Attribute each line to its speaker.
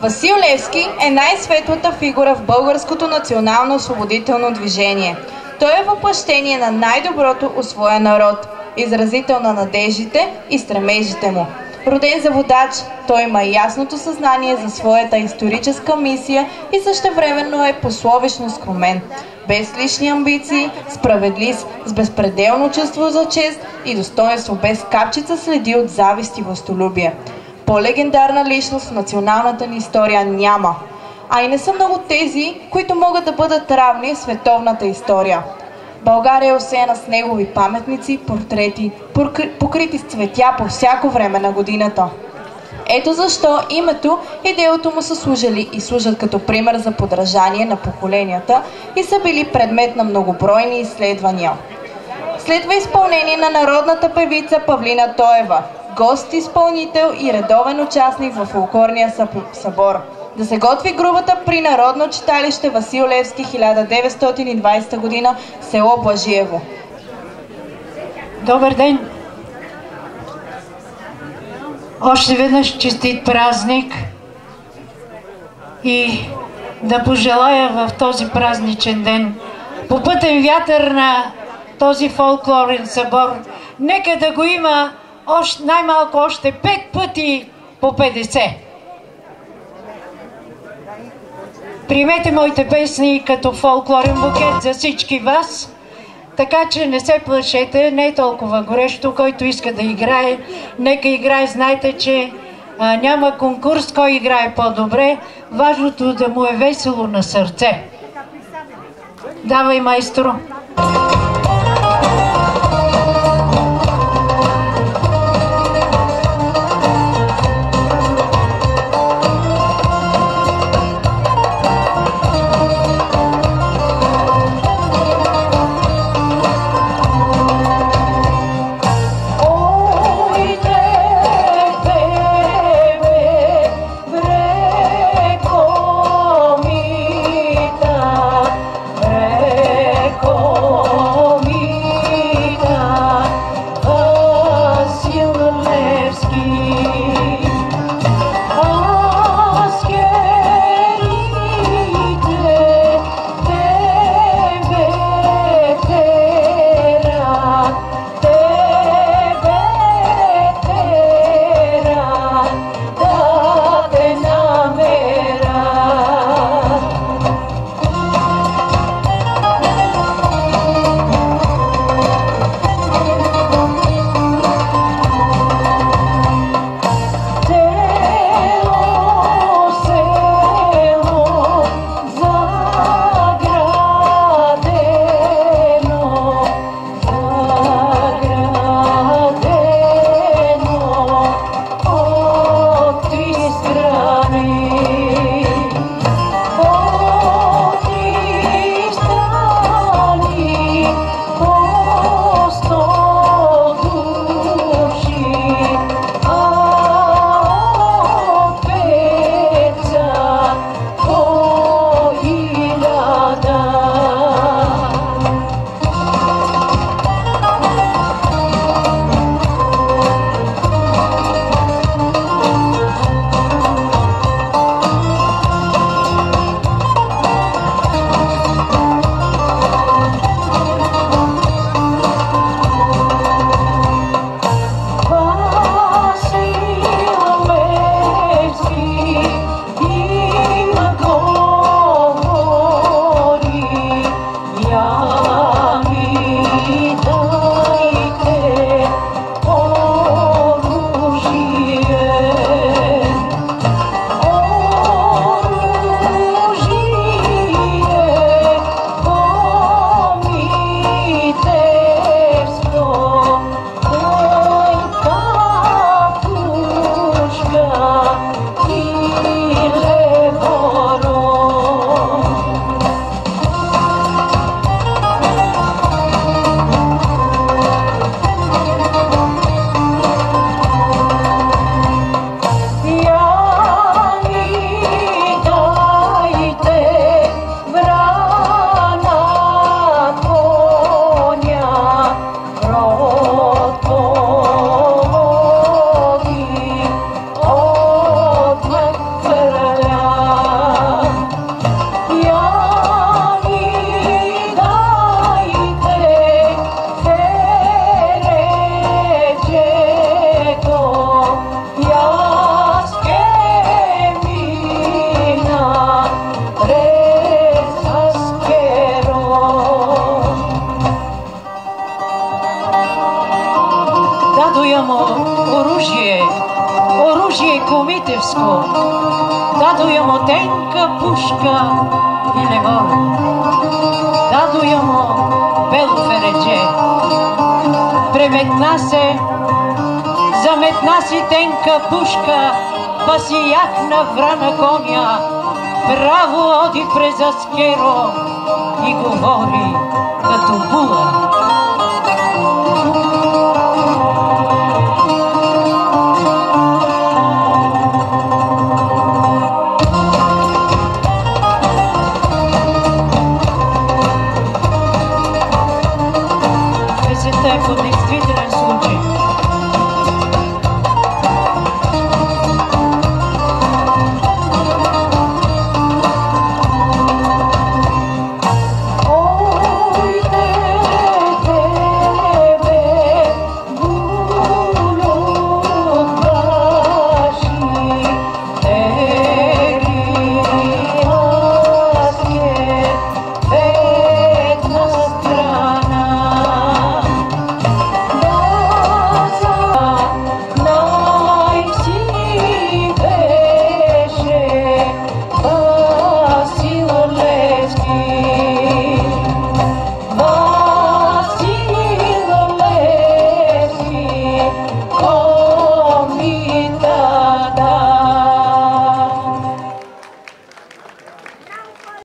Speaker 1: Васил Левски е най-светлата фигура в българското национално освободително движение. Той е въплъщение на най-доброто у своя народ, изразител на надеждите и стремежите му. Роден за водач, той има ясното съзнание за своята историческа мисия и същевременно е пословично скромен, без лични амбиции, справедлив, с безпределно чувство за чест и достоинство, без капчица следи от завист и властолюбие. По-легендарна личност в националната ни история няма. А и не са много тези, които могат да бъдат равни в световната история. България е осеяна с негови паметници, портрети, покрити с цветя по всяко време на годината. Ето защо името и делото му са служили и служат като пример за подражание на поколенията и са били предмет на многобройни изследвания. Следва изпълнение на народната певица Павлина Тоева, гост-изпълнител и редовен участник в фолклорния събор. Да се готви грубата при Народно читалище Васил Левски 1920 година, село Блажиево.
Speaker 2: Добър ден! Още веднъж честит празник и да пожелая в този празничен ден по пътен вятър на този фолклорен събор. Нека да го има още, най-малко още пет пъти по 50. Примете моите песни като фолклорен букет за всички вас, така че не се плашете, не е толкова горещо, който иска да играе, нека играе, знайте, че а, няма конкурс, кой играе по-добре, важното да му е весело на сърце. Давай, майстро! Música Я му тенка пушка и левор. Дадо я му бело. Преметна се, заметна си тенка пушка, па си яхна врана коня. Браво оди през Аскеро и говори като була.